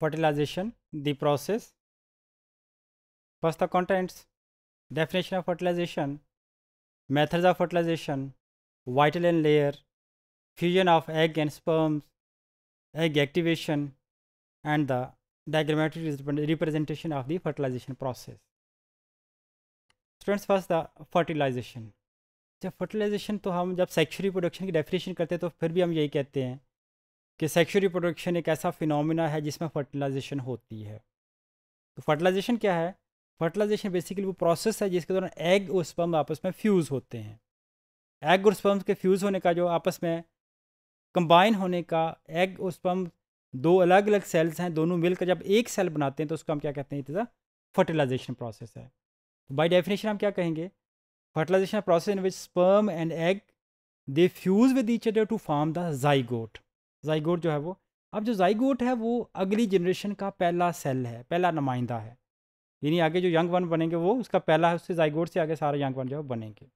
fertilization the process first the contents definition of fertilization methods of fertilization vitelline layer fusion of egg and sperms egg activation and the diagrammatic representation of the fertilization process students first the fertilization जब fertilization तो हम जब sexual reproduction की definition करते हैं तो फिर भी हम यही कहते हैं कि सेक्शुअल रिप्रोडक्शन एक ऐसा फिनोमिना है जिसमें फर्टिलाइजेशन होती है। तो फर्टिलाइजेशन क्या है? फर्टिलाइजेशन बेसिकली वो प्रोसेस है जिसके दौरान एग और स्पर्म आपस में फ्यूज़ होते हैं। एग और स्पर्म के फ्यूज़ होने का जो आपस में कंबाइन होने का एग और स्पर्म दो अलग अलग सेल्स हैं, दोनों मिलकर जब एक सेल बनाते हैं तो उसको हम क्या कहते हैं? इतना फर्टिलाइजेशन प्रोसेस है। तो बाई डेफिनेशन हम क्या कहेंगे? Fertilization process in which sperm and egg they fuse with each other to form the zygote zygote जो है वो। अब जो जाइगोट है वो अगली जनरेशन का पहला सेल है, पहला नुमाइंदा है। यानी आगे जो यंग वन बनेंगे वो, उसका पहला है उससे जाइगोट से आगे सारे यंग वन जो है बनेंगे।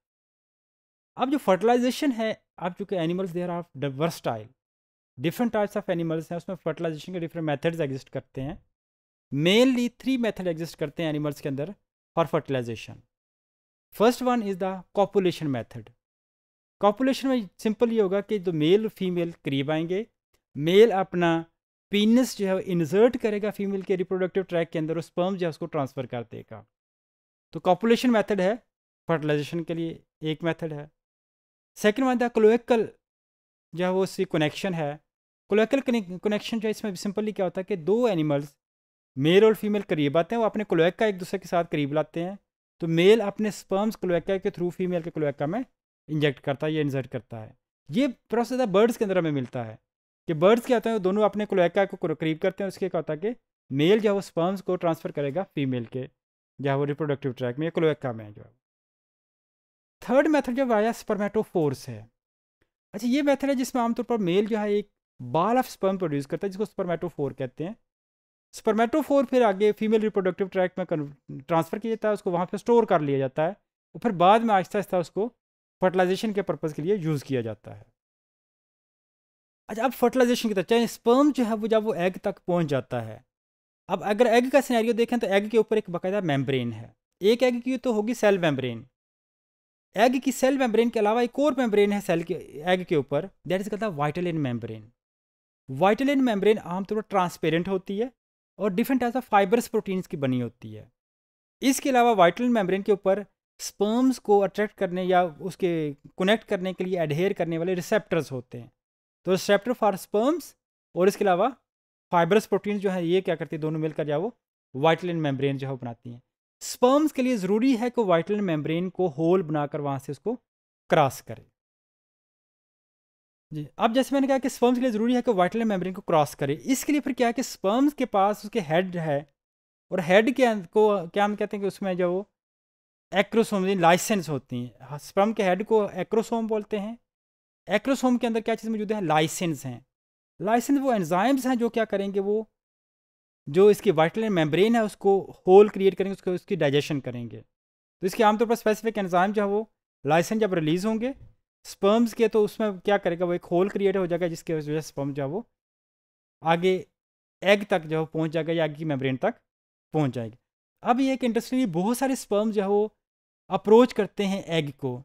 अब जो फर्टिलाइजेशन है अब चूँकि animals there are versatile different types of animals हैं, उसमें फर्टिलाइजेशन के डिफरेंट मेथड्स एग्जिस्ट करते हैं। मेनली थ्री मेथड एग्जिस्ट करते हैं एनिमल्स के अंदर for fertilization first one is the copulation method copulation में सिंपल ये होगा कि जो मेल फीमेल करीब आएँगे मेल अपना पीनस जो है इंसर्ट करेगा फीमेल के रिप्रोडक्टिव ट्रैक के अंदर, और स्पर्म जो है उसको ट्रांसफ़र कर देगा। तो कॉपुलेशन मेथड है फर्टिलाइजेशन के लिए एक मेथड है। सेकेंड वन द क्लोएकल जो है वो उसकी कनेक्शन है। क्लोएकल कनेक्शन जो है इसमें सिंपली क्या होता है कि दो एनिमल्स मेल और फीमेल करीब आते हैं, वो अपने क्लोएका एक दूसरे के साथ करीब लाते हैं। तो मेल अपने स्पर्म्स क्लोएका के थ्रू फीमेल के क्लोएका में इंजेक्ट करता है या इंजर्ट करता है। ये प्रोसेस बर्ड्स के अंदर हमें मिलता है। कि बर्ड्स क्या होता हैं दोनों अपने क्लोएका को करीब करते हैं, उसके क्या होता है कि मेल जो है वो स्पर्म्स को ट्रांसफ़र करेगा फीमेल के, जो है वो रिप्रोडक्टिव ट्रैक में क्लोएका में जो है थर्ड मेथड जो आया स्पर्मेटोफोर्स है। अच्छा ये मेथड है जिसमें आमतौर पर मेल जो है एक बाल ऑफ़ स्पर्म प्रोड्यूस करता है, जिसको स्पर्मेटोफोर कहते हैं। स्पर्मेटोफोर फिर आगे फीमेल रिप्रोडक्टिव ट्रैक में ट्रांसफ़र किया जाता है, उसको वहाँ पर स्टोर कर लिया जाता है, और फिर बाद में आहिस्ता आहिस्ता उसको फर्टिलाइजेशन के पर्पज़ के लिए यूज़ किया जाता है। अच्छा अब फर्टिलाइजेशन की तरह चाहे स्पर्म जो है, वो जब वो एग तक पहुँच जाता है, अब अगर एग का सिनेरियो देखें तो एग के ऊपर एक बाकायदा मेम्ब्रेन है। एक एग की तो होगी सेल मेम्ब्रेन एग की सेल मेम्ब्रेन के अलावा एक और मेम्ब्रेन है सेल के एग के ऊपर दैट इज़ कहता है वाइटलिन मेम्ब्रेन वाइटलिन मेम्ब्रेन आमतौर पर ट्रांसपेरेंट होती है और different types of fibres proteins की बनी होती है। इसके अलावा वाइटलिन मेम्ब्रेन के ऊपर स्पर्म्स को अट्रैक्ट करने या उसके कनेक्ट करने के लिए एडहेयर करने वाले रिसेप्टर्स होते हैं। तो रिसेप्टर फॉर स्पर्म्स और इसके अलावा फाइबरस प्रोटीन जो है, ये क्या करती है? दोनों मिलकर जाओ वाइटलिन मेम्ब्रेन जो है बनाती हैं। स्पर्म्स के लिए ज़रूरी है कि वाइटलिन मेम्ब्रेन को होल बनाकर वहाँ से उसको क्रॉस करे। जी, अब जैसे मैंने कहा कि स्पर्म्स के लिए ज़रूरी है कि वाइटलिन मेम्ब्रेन को क्रॉस करे, इसके लिए फिर क्या है कि स्पर्म्स के पास उसके हेड है और हेड के को क्या हम कहते हैं कि उसमें जो एक्रोसोम लाइसेंस होती हैं। स्पर्म के हेड को एक्रोसोम बोलते हैं। एक्रोसोम के अंदर क्या चीज़ मौजूद है? लाइसेंस हैं। लाइसेंस वो एंजाइम्स हैं जो क्या करेंगे वो? जो इसकी वाइटलिन मेम्ब्रेन है, उसको होल क्रिएट करेंगे, उसको, उसकी डाइजेशन करेंगे। तो इसके आमतौर पर स्पेसिफिक एंजाइम जो है वो लाइसेंस जब रिलीज़ होंगे, स्पर्म्स के तो उसमें क्या करेगा, वो एक होल क्रिएट हो जाएगा, जिसके वजह से स्पर्म जो है वो आगे एग तक जो है पहुँच जाएगा या एग की मेम्ब्रेन तक पहुँच जाएगी। अब ये एक इंटरेस्टिंग, बहुत सारे स्पर्म जो है वो अप्रोच करते हैं एग को।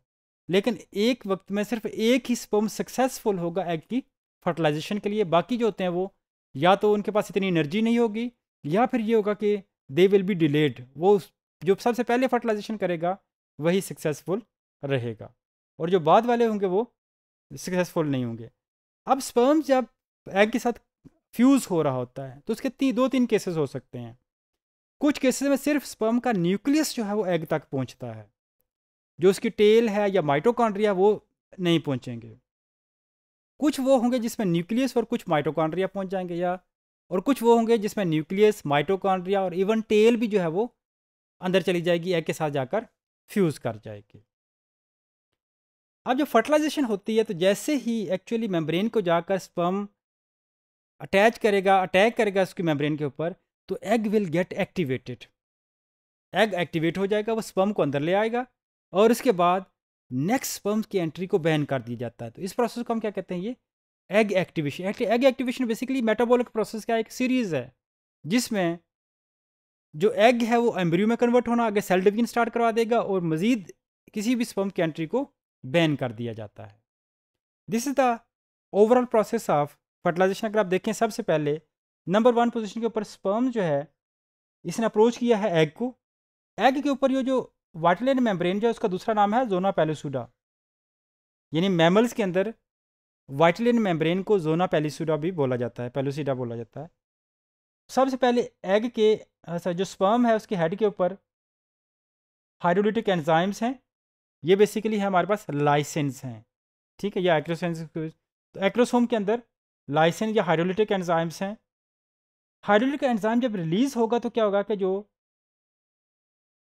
लेकिन एक वक्त में सिर्फ़ एक ही स्पर्म सक्सेसफुल होगा एग की फर्टिलाइजेशन के लिए। बाकी जो होते हैं वो या तो उनके पास इतनी एनर्जी नहीं होगी या फिर ये होगा कि दे विल बी डिलेड वो जो सबसे पहले फर्टिलाइजेशन करेगा वही सक्सेसफुल रहेगा। और जो बाद वाले होंगे वो सक्सेसफुल नहीं होंगे। अब स्पर्म जब एग के साथ फ्यूज़ हो रहा होता है तो उसके ती, दो तीन केसेस हो सकते हैं। कुछ केसेस में सिर्फ़ स्पर्म का न्यूक्लियस जो है वो एग तक पहुँचता है। जो उसकी टेल है या माइटोकॉन्ड्रिया, वो नहीं पहुँचेंगे। कुछ वो होंगे जिसमें न्यूक्लियस और कुछ माइटोकॉन्ड्रिया पहुँच जाएँगे या, और कुछ वो होंगे जिसमें न्यूक्लियस, माइटोकॉन्ड्रिया और इवन टेल भी जो है वो अंदर चली जाएगी एग के साथ जाकर फ्यूज़ कर जाएगी। अब जब फर्टिलाइजेशन होती है तो जैसे ही एक्चुअली मेम्ब्रेन को जाकर स्पर्म अटैच करेगा, अटैक करेगा उसकी मेम्ब्रेन के ऊपर तो egg will get activated. Egg activate हो जाएगा, वो स्पर्म को अंदर ले आएगा और उसके बाद नेक्स्ट स्पर्म की एंट्री को बैन कर दिया जाता है। तो इस प्रोसेस को हम क्या कहते हैं ये? Egg activation egg activation basically metabolic process का एक सीरीज़ है, जिसमें जो एग है वो एम्ब्रियो में कन्वर्ट होना, आगे सेल डिवीज़न स्टार्ट करवा देगा और मज़ीद किसी भी स्पर्म की एंट्री को बैन कर दिया जाता है। This is the overall process of fertilization अगर आप देखें, सबसे पहले नंबर वन पोजीशन के ऊपर स्पर्म जो है, इसने अप्रोच किया है एग को। एग के ऊपर ये जो वाटलेन मेम्ब्रेन जो है, उसका दूसरा नाम है जोना पेलिसुडा। यानी मैमल्स के अंदर वाइटलिन मेम्ब्रेन को जोना पेलिसुडा भी बोला जाता है, पेलोसिडा बोला जाता है। सबसे पहले एग के जो स्पर्म है, उसके हेड के ऊपर हाइड्रोलिटिक एंजाइम्स हैं। ये बेसिकली है हमारे पास लाइसेंस हैं, ठीक है, या एक्रोसेंस तो एक्रोसोम के अंदर लाइसेंस या हाइड्रोलिटिक एंजाइम्स हैं। हाइड्रोलिक एंजाइम जब रिलीज़ होगा तो क्या होगा कि जो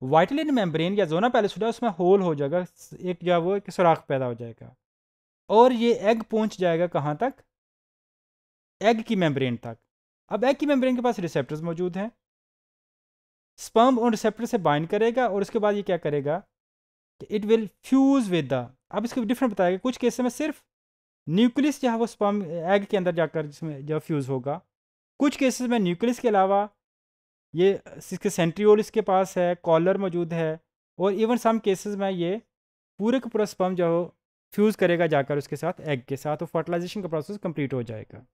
वाइटलिन मेम्ब्रेन या जोना पैलेसुडा उसमें होल हो जाएगा, एक जो है वो एक सुराख पैदा हो जाएगा। और ये एग पहुँच जाएगा कहाँ तक? एग की मेम्ब्रेन तक। अब एग की मेम्ब्रेन के पास रिसेप्टर्स मौजूद हैं। स्पर्म उन रिसेप्टर से बाइंड करेगा और उसके बाद ये क्या करेगा? कि it will fuse with the अब इसको डिफरेंट बताएगा कुछ केसेस में सिर्फ़ न्यूक्लियस जो है वो स्पर्म एग के अंदर जाकर जिसमें जो फ्यूज़ होगा। कुछ केसेस में न्यूक्लियस के अलावा ये इसके सेंट्रियोल इसके पास है कॉलर मौजूद है और इवन सम केसेस में ये पूरे का पूरा स्पम जो फ्यूज़ करेगा जाकर उसके साथ एग के साथ और फर्टिलाइजेशन का प्रोसेस कंप्लीट हो जाएगा।